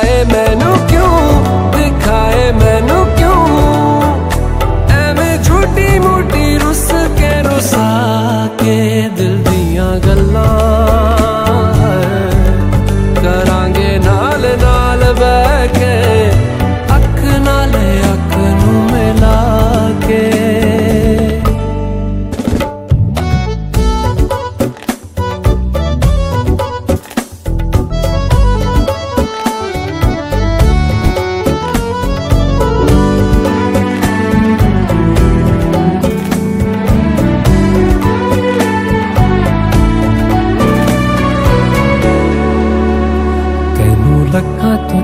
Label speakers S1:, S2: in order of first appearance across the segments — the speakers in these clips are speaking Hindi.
S1: सताए मैनू क्यों? दिखाए मैनू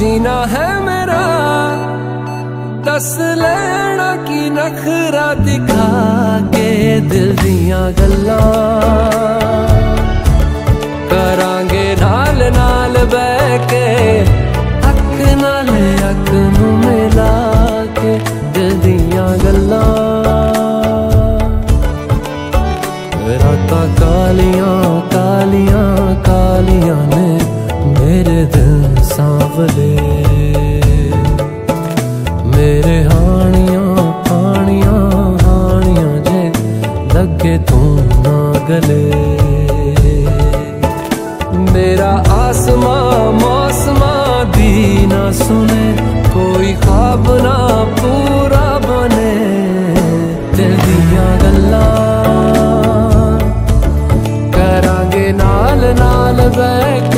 S1: जीना है मेरा। दस लेना की नखरा दिखा के दिल दिया गल्ला। करांगे नाल नाल बह के अख नाल नू मिला के दिल दिया गल्ला। रातां कालियाँ कालियाँ कालियाँ ने मेरे दिल दे मेरे हानिया, हानियाँ हानियाँ जे लगे तू ना गले। मेरा आसमा, मौसमा दी ना सुने, कोई ख्वाब ना पूरा बने। दिल दिया गल्ला करा नाल नाल बैठ